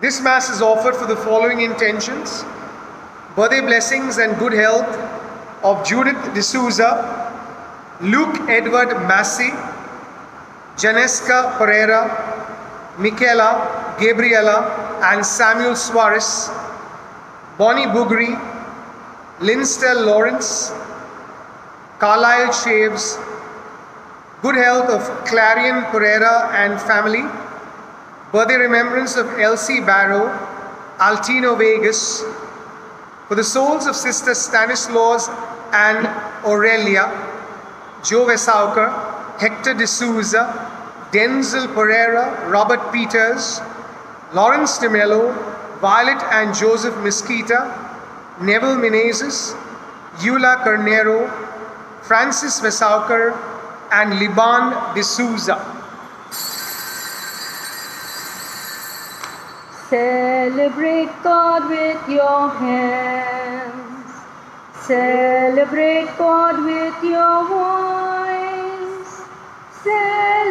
This Mass is offered for the following intentions. Birthday blessings and good health of Judith D'Souza, Luke Edward Massey, Janesca Pereira, Michaela, Gabriela, and Samuel Suarez, Bonnie Bugri, Linstel Lawrence, Carlisle Shaves, good health of Clarion Pereira and family, birthday remembrance of Elsie Barrow, Altino Viegas, for the souls of Sister Stanislaus and Aurelia, Joe Vesauker, Hector D'Souza, Denzel Pereira, Robert Peters, Lawrence DeMello, Violet and Joseph Mesquita, Neville Menezes, Eula Carneiro, Francis Vesauker, and Liban D'Souza. Celebrate God with your hands. Celebrate God with your voice. Celebrate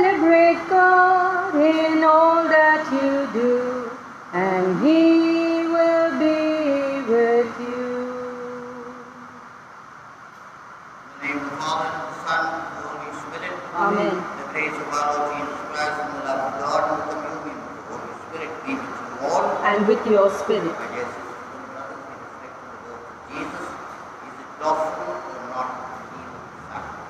with your spirit. My dear sisters and brothers, in respect to the work of Jesus, is it lawful or not to heal the suffering?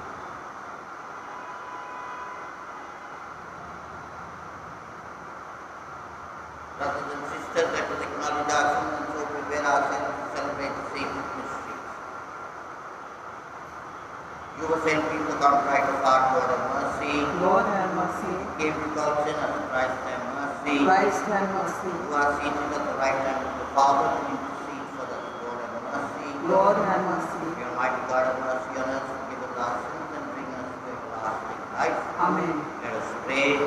Brothers and sisters, let us acknowledge our sins and so prepare ourselves to celebrate the sacred mysteries. You were sent people to contrite of heart, Lord have mercy. Lord have mercy. Came to call sinners, Christ have mercy. Christ have mercy. Who are seated at the right hand of the Father to intercede for us, Lord have mercy. Lord have mercy. May Almighty God have mercy on us, forgive us our sins, and bring us to everlasting life. Amen. Let us pray.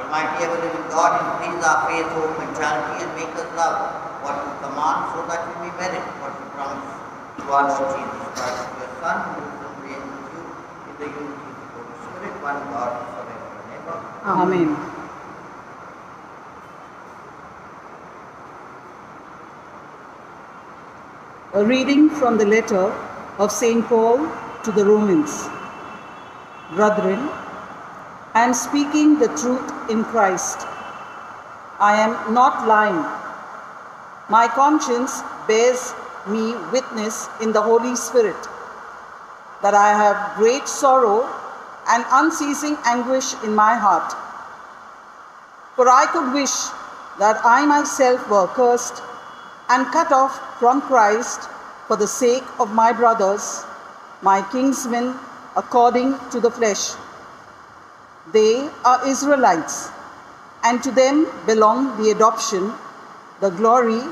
Almighty ever living God, increase our faith, hope, and charity, and make us love what you command, so that we may merit what you promise. Through our Lord Jesus Christ, your Son, who and reigns with you in the unity of the Holy Spirit, one God, forever and ever. Amen. A reading from the letter of St. Paul to the Romans. Brethren, I am speaking the truth in Christ. I am not lying. My conscience bears me witness in the Holy Spirit that I have great sorrow and unceasing anguish in my heart. For I could wish that I myself were cursed and cut off from Christ for the sake of my brothers, my kinsmen according to the flesh. They are Israelites, and to them belong the adoption, the glory,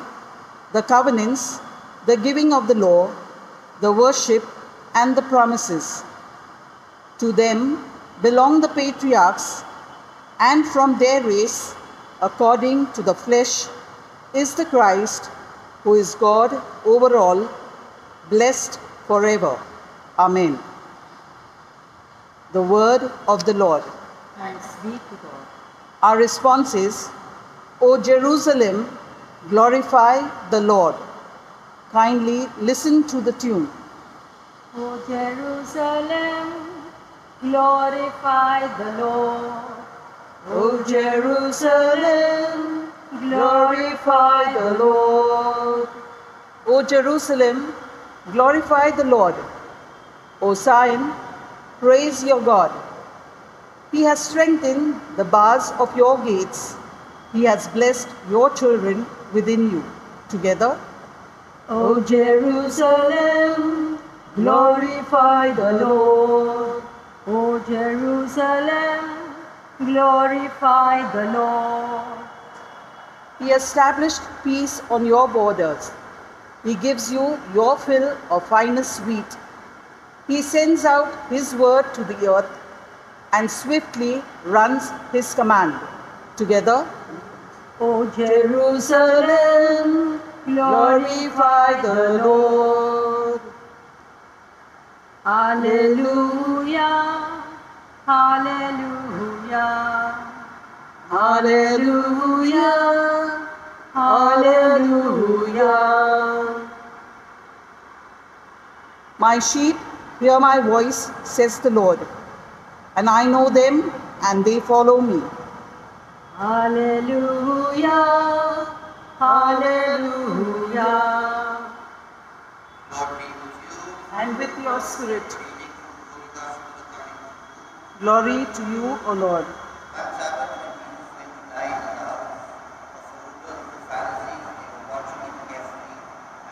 the covenants, the giving of the law, the worship, and the promises. To them belong the patriarchs, and from their race, according to the flesh, is the Christ, who is God over all, blessed forever. Amen. The word of the Lord. Thanks be to God. Our response is, O Jerusalem, glorify the Lord. Kindly listen to the tune. O Jerusalem, glorify the Lord. O Jerusalem, glorify the Lord. O Jerusalem, glorify the Lord. O Zion, praise your God. He has strengthened the bars of your gates. He has blessed your children within you. Together, O Jerusalem, glorify the Lord. O Jerusalem, glorify the Lord. He established peace on your borders. He gives you your fill of finest wheat. He sends out his word to the earth and swiftly runs his command. Together, O Jerusalem, glorify the Lord. Hallelujah, hallelujah, Hallelujah. Hallelujah. My sheep hear my voice, says the Lord, and I know them, and they follow me. Hallelujah. Hallelujah. You. And with your spirit, glory to you, O Lord. That Sabbath when Jesus went to dine in the house of the ruler of the Pharisees, they were watching him carefully,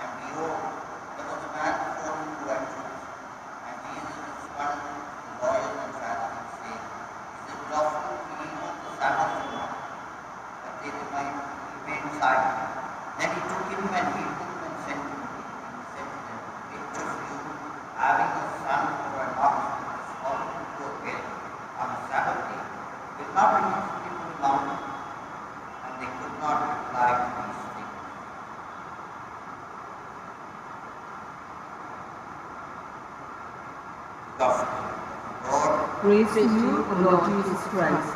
and behold, there was a man before him who had Jews. And Jesus responded to the lawyers and Pharisees, saying, Is it lawful to heal on the Sabbath or not? But they remained, remained silent. Then he took him and healed him and sent him away. And he said to them, Which of you, having a son or an ox which is fallen into a pit on a Sabbath day, will not remove him from the mountain? And they could not reply to these things. Praise to you, O Lord Jesus Christ.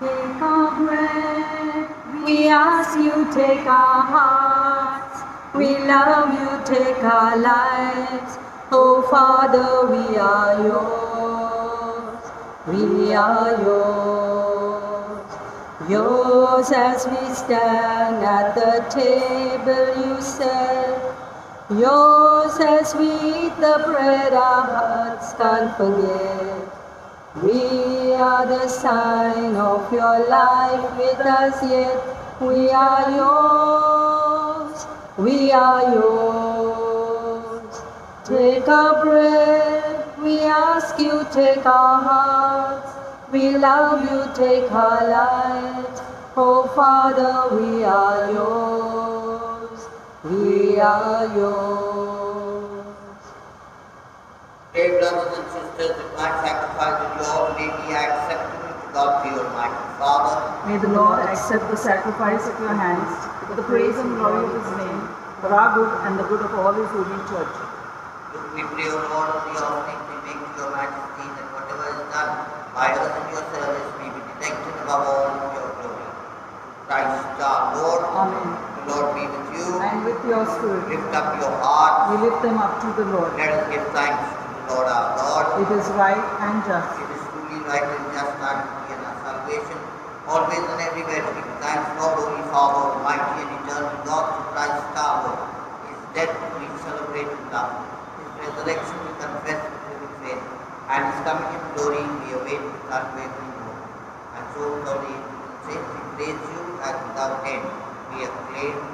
Take our breath, we ask you, take our hearts. We love you, take our lives. Oh Father, we are yours. We are yours. Yours as we stand at the table you set. Yours as we eat the bread our hearts can't forget. We are the sign of your life with us yet. We are yours. We are yours. Take our bread, We ask you, take our hearts. We love you, take our light. Oh Father, we are yours. We are yours. Dear brothers and sisters, if my sacrifice and yours may be acceptable to God the Almighty Father, May the Lord accept the sacrifice of your hands for the praise and glory of his name, for our good and the good of all his holy church. We pray, O Lord, on the offering we make to your majesty, that whatever is done by us in your service may be detected above all in your glory. Christ our Lord, Amen. the Lord be with with your spirit, Lift up your heart. we lift them up to the Lord. Let us give thanks to the Lord our God. It is right and just. It is truly right and just our duty and our salvation. Always and everywhere to give thanks, Lord, Holy Father, Almighty and eternal God, to Christ our Lord. His death we celebrate with love. His resurrection we confess with living faith. And his coming in glory we await with unwavering hope. And so, Lord, saints, we praise you as without end we acclaim.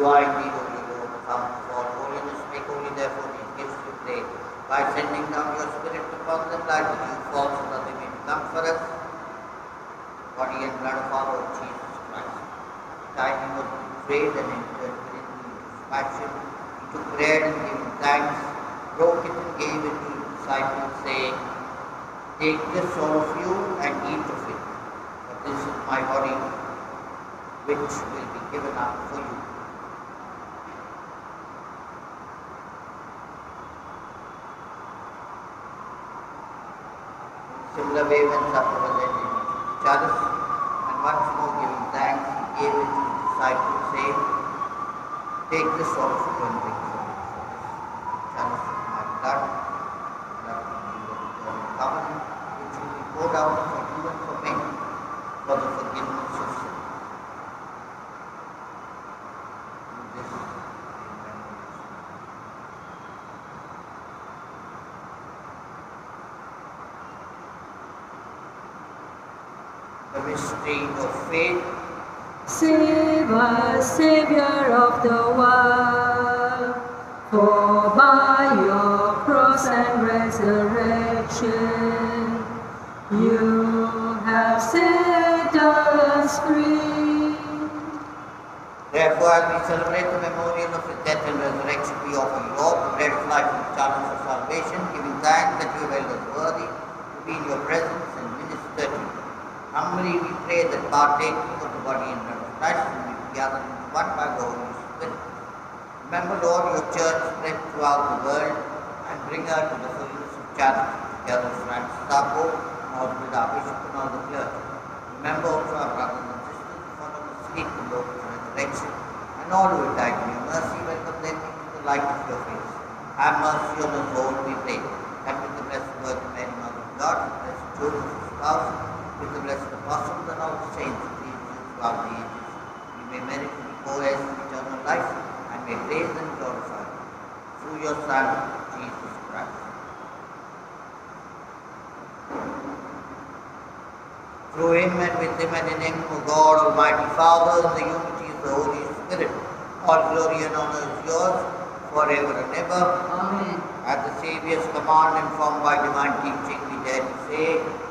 You are indeed holy, Lord, of all holiness. Make holy, therefore, these gifts we pray, by sending down your Spirit upon them like the dew falls, so that they may become for us body and blood of our Lord Jesus Christ. Time he was betrayed and entered within his passion, he took bread and giving thanks, broke it and gave it to his disciples, saying, Take this, all of you, and eat of it, for this is my body, which will be given up for you. Similar way when supper was ended, the and once more giving thanks, he gave it to his disciples, saying, Take this also and drink from it, for this chalice of my blood, blood of the new and eternal covenant, which will be poured out for you and for many, for the forgiveness of sin. Do this in remembrance of me. The mystery of faith. Save us, Savior of the world, for by your cross and resurrection. You have set us free. Therefore, as we celebrate the memorial of his death and resurrection, we offer you all the bread of life and the of salvation, giving thanks that you have held us worthy to be in your presence and minister to you. Humbly we pray that partaking of the body and blood of Christ will be gathered into one by the Holy Spirit. Remember, Lord, your church spread throughout the world and bring her to the fullness of charity, together with Francis our Pope and all with our Bishop and all the clergy. Remember also our brothers and sisters who follow the sleep and of resurrection, and all who have died in your mercy, welcome them into the light of your face. Have mercy on us all, we pray, that with the blessed Virgin Mary, Mother of God, the blessed Joseph, his spouse, with the blessed apostles and all the saints you throughout the ages, we may merit to be co-heirs of eternal life, and may praise and glorify. Through your Son, Jesus Christ. Through him and with him and in him, O God, Almighty Father, in the unity of the Holy Spirit, all glory and honor is yours forever and ever. Amen. At the Saviour's command, informed by divine teaching, we dare to say,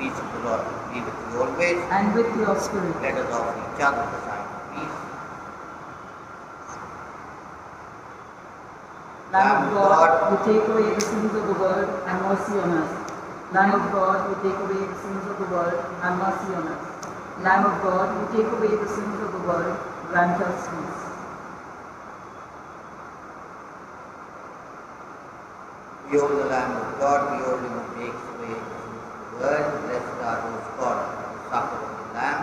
peace of the Lord be with you always. And with your spirit. Let us offer each other the sign of peace. Lamb of God, you take away the sins of the world, and mercy on us. Lamb of God, you take away the sins of the world, and mercy on us. Lamb of God, you take away the sins of the world, grant us peace. Behold the Lamb of God, behold him who takes away the sins of the world. Blessed are those called to the supper of the Lamb.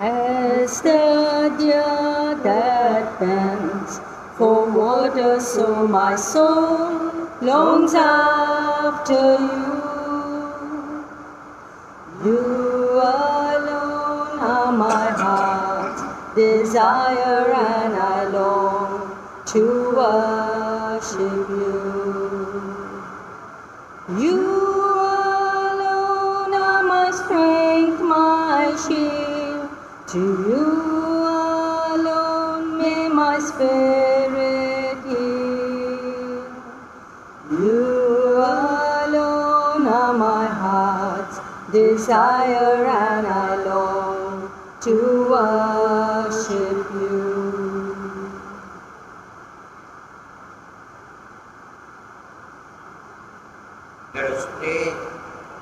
As the deer that pants for water, so my soul longs after you. You alone are my heart's desire, and I long to worship you. You To you alone may my spirit yield. You alone are my heart's desire, and I long to worship you. Let us pray.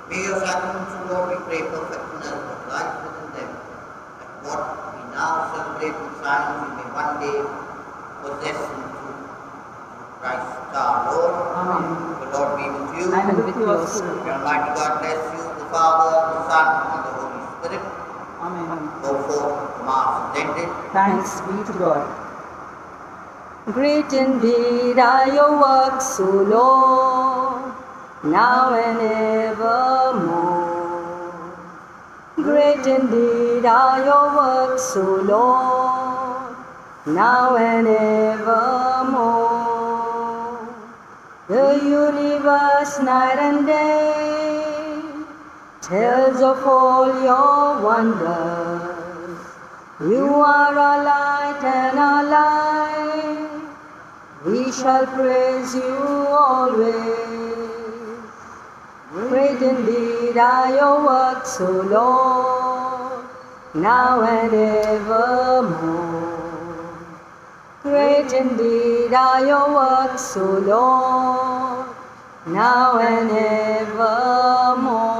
May your sacraments, O Lord, we pray, perfect in us of life, destined through Christ our Lord. Amen. The Lord be with you. And with your spirit. May Almighty God bless you, the Father, the Son, and the Holy Spirit. Amen. Go forth, Mass is ended. Thanks be to God. Great indeed are your works, O Lord, now and evermore. Great indeed are your works, O Lord, now and evermore. The universe night and day tells of all your wonders. You are our light and our life. We shall praise you always. Great indeed are your works, O Lord, now and evermore. Great indeed are your works, O Lord, now and evermore.